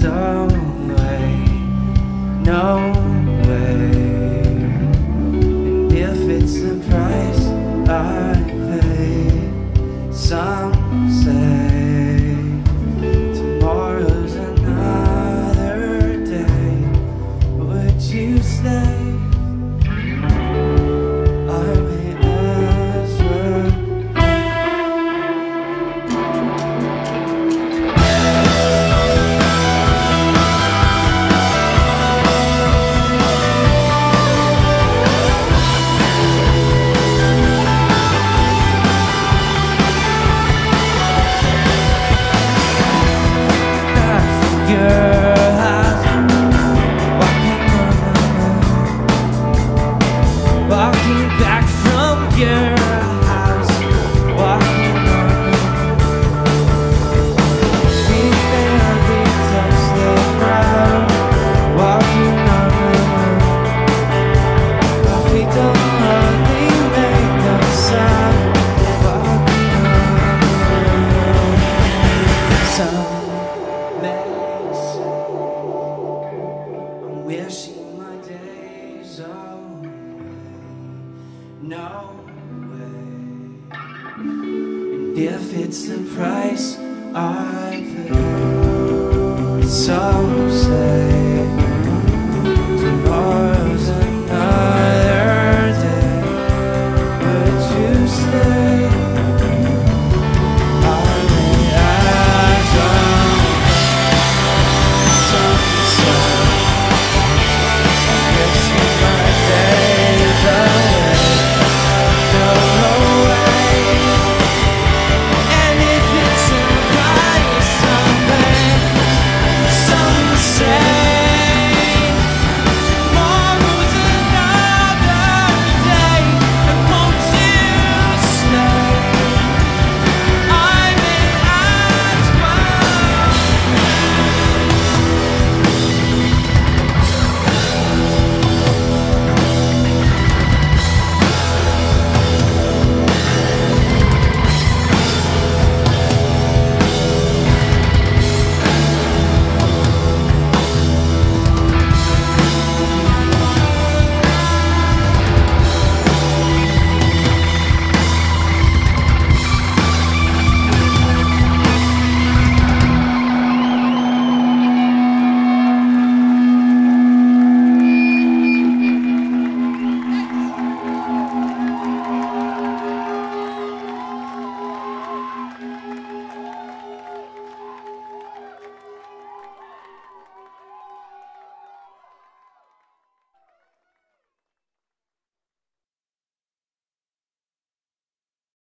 there's no way, no way. And if it's the price I Wishing my days away. No way. And if it's the price I pay So say